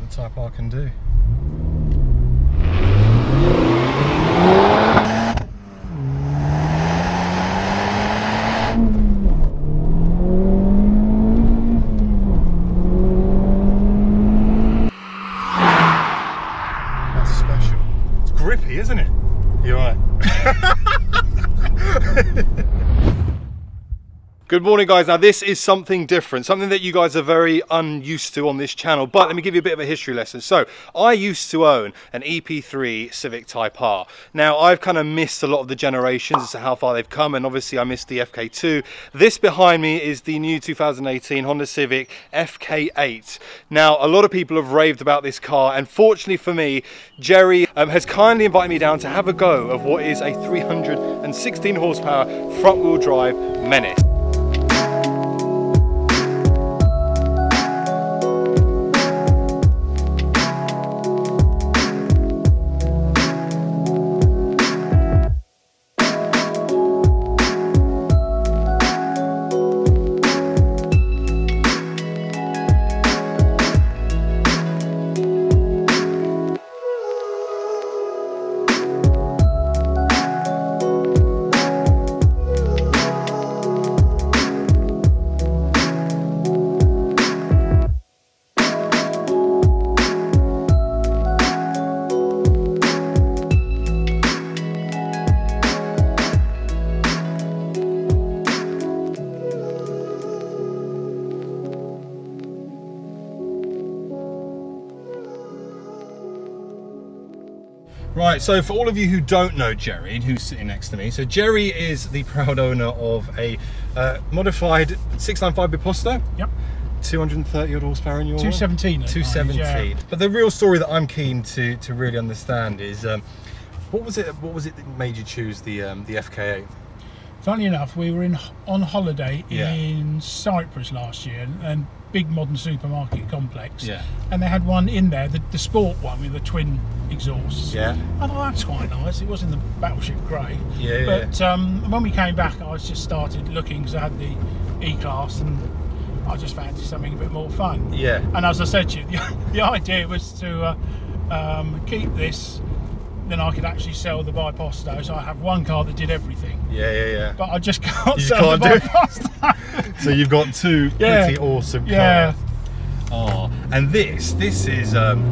The Type R can do. That's special. It's grippy, isn't it? You're right. Good morning guys, now this is something different, something that you guys are very unused to on this channel, but let me give you a bit of a history lesson. So, I used to own an EP3 Civic Type R. Now, I've kind of missed a lot of the generations as to how far they've come, and obviously I missed the FK2. This behind me is the new 2018 Honda Civic FK8. Now, a lot of people have raved about this car, and fortunately for me, Jerry um, has kindly invited me down to have a go of what is a 316 horsepower front wheel drive Menace. Right, so for all of you who don't know Jerry, who's sitting next to me, so Jerry is the proud owner of a uh, modified 695 Biposto. Yep. 230 odd horsepower in your 217 at 217. times, yeah. But the real story that I'm keen to to really understand is um, what was it? What was it that made you choose the um, the FK8? Funnily enough, we were in on holiday Yeah. in Cyprus last year, and, and big modern supermarket complex. Yeah. And they had one in there, the, the sport one with the twin exhausts. Yeah. I thought that's quite nice. It was in the battleship grey. Yeah, yeah, But um, when we came back, I just started looking because I had the E-class and I just fancied something a bit more fun. Yeah. And as I said to you, the, the idea was to uh, um, keep this. Then I could actually sell the Biposto. So I have one car that did everything. Yeah, yeah, yeah. But I just can't You sell can't the. Biposto. So you've got two Yeah. pretty awesome cars. Yeah. Oh, and this, this is um,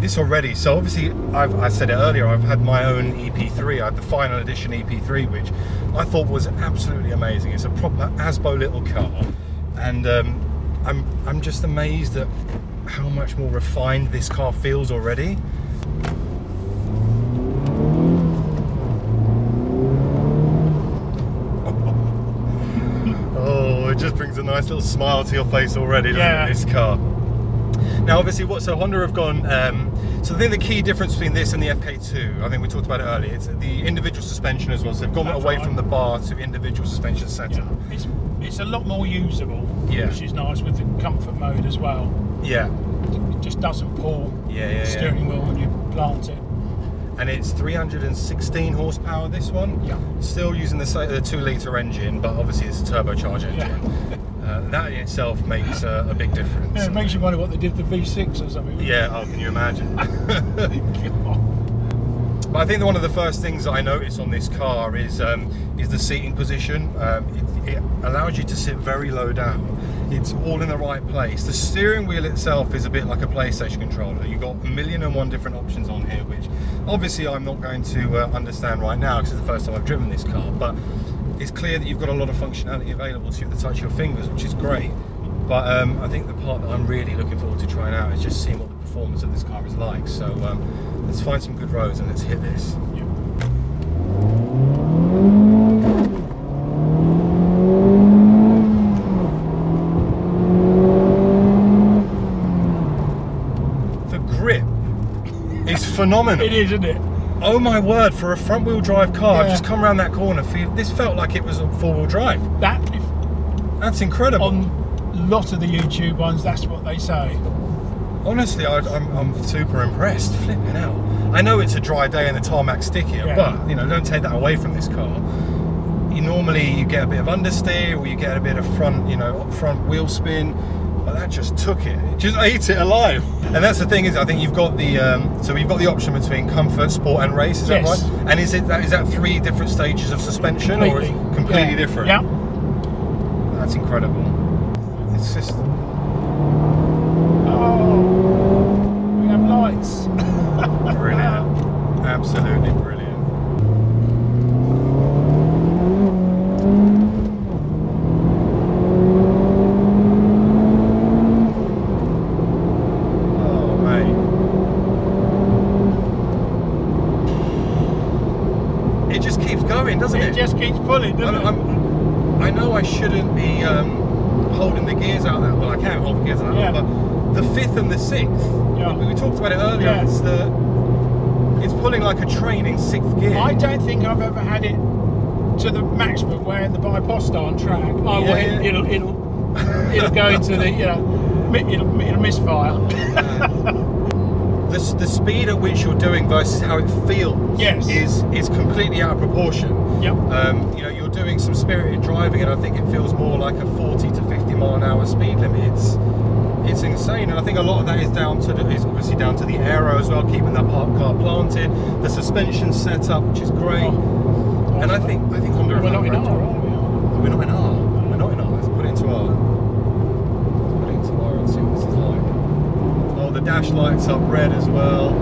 this already. So obviously, I've, I said it earlier. I've had my own EP3. I had the final edition EP3, which I thought was absolutely amazing. It's a proper Asbo little car, and um, I'm I'm just amazed at how much more refined this car feels already. Oh, it just brings a nice little smile to your face already, doesn't Yeah. it, this car? Now, obviously, what so Honda have gone. Um, so I think the key difference between this and the FK2, I think we talked about it earlier, it's the individual suspension as well. So they've gone That's away right. from the bar to individual suspension setup. Yeah, it's it's a lot more usable, Yeah. which is nice with the comfort mode as well. Yeah, It just doesn't pull yeah, yeah. the yeah. steering wheel when you plant it. And it's 316 horsepower. This one. Yeah. Still using the, the two litre engine, but obviously it's a turbocharged engine. Yeah. Uh, that in itself makes uh, a big difference. Yeah, it makes you wonder what they did for V6 or something. Yeah, oh, can you imagine? But I think that one of the first things that I noticed on this car is um, is the seating position. Um, it, it allows you to sit very low down. It's all in the right place. The steering wheel itself is a bit like a PlayStation controller. You've got a million and one different options on here, which obviously I'm not going to uh, understand right now because it's the first time I've driven this car. But it's clear that you've got a lot of functionality available to you at the touch of your fingers, which is great. But um, I think the part that I'm really looking forward to trying out is just seeing what the performance of this car is like. So um, let's find some good roads and let's hit this. Yeah. The grip is phenomenal. It is, isn't it? Oh my word! For a front-wheel drive car, I've Yeah. just come around that corner. Feel this felt like it was a four-wheel drive. That if, That's incredible. on a lot of the YouTube ones, that's what they say. Honestly, I, I'm, I'm super impressed. Flipping out. I know it's a dry day and the tarmac's stickier, Yeah. but you know, don't take that away from this car. You normally you get a bit of understeer or you get a bit of front, you know, front wheel spin. But that just took it. It just ate it alive. And that's the thing is, I think you've got the um, so we've got the option between comfort, sport, and race. Is Yes. that right? And is it that is that three different stages of suspension, or is it completely Yeah. different? Yeah. That's incredible. It's just Oh, we have lights. brilliant. Absolutely brilliant. Oh, mate. It just keeps going, doesn't it? It just keeps pulling, doesn't I'm, it? I'm, I know I shouldn't be um, holding the gears out that well. I can't hold the gears out that Yeah. well, but the fifth and the sixth, Yeah. we, we talked about it earlier. Yeah. It's the it's pulling like a train in sixth gear. I don't think I've ever had it to the maximum where the Biposto on track. Oh, well, Yeah, it, yeah. it'll it'll it'll go into the you know it'll, it'll misfire. the, the speed at which you're doing versus how it feels Yes. is is completely out of proportion. Yep. Um, you know, you're doing some spirited driving, and I think it feels more like a 40 to 50 mile an hour speed limit. It's it's insane, and I think a lot of that is down to the, is obviously down to the aero as well, keeping that park car planted, the suspension setup, which is great. and I think I think Honda. We're not in R, are we? We're not in R. We're not in R. Let's put it into R. Let's put it into R and see what this is like. Oh, dash lights up red as well.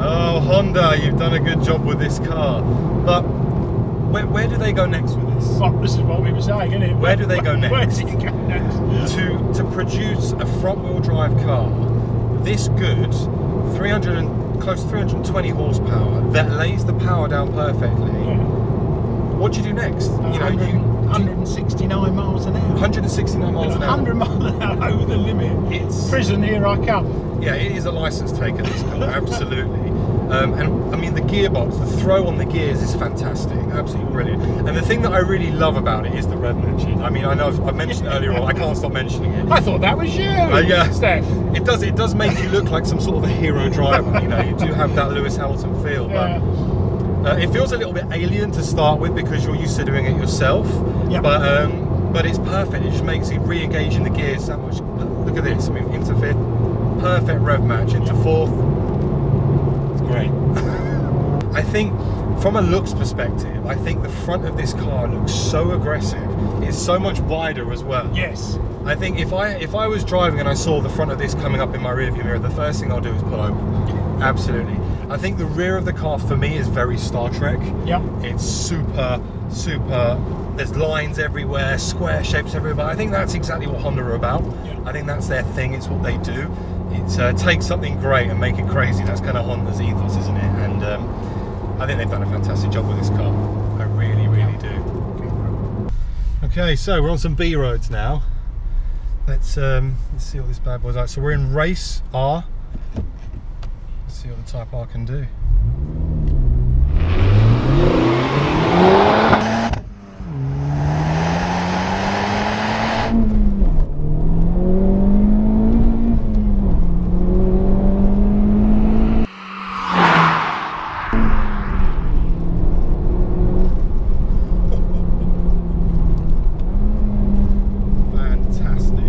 oh, Honda, you've done a good job with this car. But where, where do they go next with this? Well, this is what we were saying, isn't it? Where do they go Where next? do you go next? to to produce a front wheel drive car this good 300 and close to 320 horsepower that lays the power down perfectly Yeah. what do you do next you know you 169 miles an hour. 169 miles an hour 100 miles an hour over the limit. It's- prison. Here I come. yeah it is a license taker this car absolutely um, and I mean the gearbox the throw on the gears is fantastic absolutely brilliant and the thing that I really love about it is the rev engine I mean I know I've, I've mentioned earlier on I can't stop mentioning it I thought that was you, Uh, yeah. Stef. It does. It does make you look like some sort of a hero driver. You know, you do have that Lewis Hamilton feel, Yeah. but uh, it feels a little bit alien to start with because you're used to doing it yourself. Yeah. But um, but it's perfect. It just makes it re-engage in the gears that much. Look at this. I mean, into fifth, perfect rev match. Into fourth, it's great. I think from a looks perspective, I think the front of this car looks so aggressive. It's so much wider as well. Yes. I think if I if I was driving and I saw the front of this coming up in my rearview mirror, the first thing I'll do is pull over. Absolutely. I think the rear of the car for me is very Star Trek. Yep. It's super, super. There's lines everywhere, square shapes everywhere. I think that's exactly what Honda are about. Yeah. I think that's their thing. It's what they do. It's uh, take something great and make it crazy. That's kind of Honda's ethos, isn't it? And um, I think they've done a fantastic job with this car. I really, really do. Okay, so we're on some B roads now. Let's um, let's see what this bad boy's like. So we're in race R. Let's see what the Type R can do. Fantastic.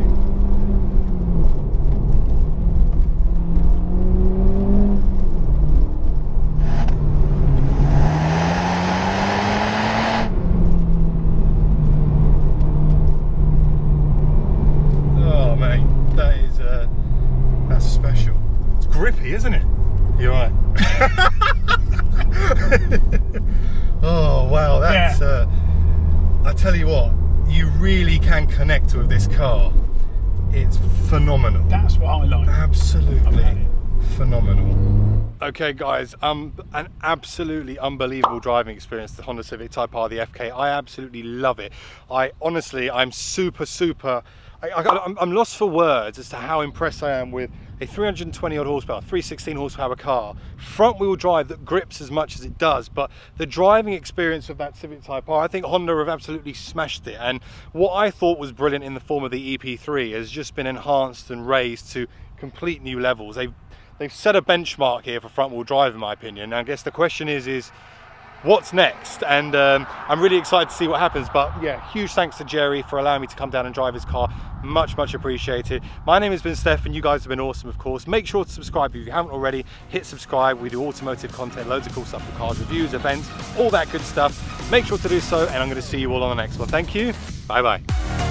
Oh mate, that is uh, that's special. It's grippy, isn't it? You're right. oh wow, that's. Yeah. Uh, I tell you what, you really can connect with this car. It's phenomenal. That's what I like. Absolutely phenomenal. Okay, guys, um, an absolutely unbelievable driving experience. The Honda Civic Type R, the FK. I absolutely love it. I honestly, I'm super, super. I, I'm lost for words as to how impressed I am with a 320 odd horsepower, 316 horsepower car, front wheel drive that grips as much as it does. But the driving experience of that Civic Type R, I think Honda have absolutely smashed it. And what I thought was brilliant in the form of the EP3 has just been enhanced and raised to complete new levels. They've they've set a benchmark here for front wheel drive, in my opinion. And I guess the question is, is what's next. And um, I'm really excited to see what happens. But yeah, huge thanks to Jerry for allowing me to come down and drive his car. Much, much appreciated. My name has been Stef, and you guys have been awesome, of course. Make sure to subscribe if you haven't already. Hit subscribe. We do automotive content, loads of cool stuff for cars, reviews, events, all that good stuff. Make sure to do so, and I'm going to see you all on the next one. Thank you. Bye bye.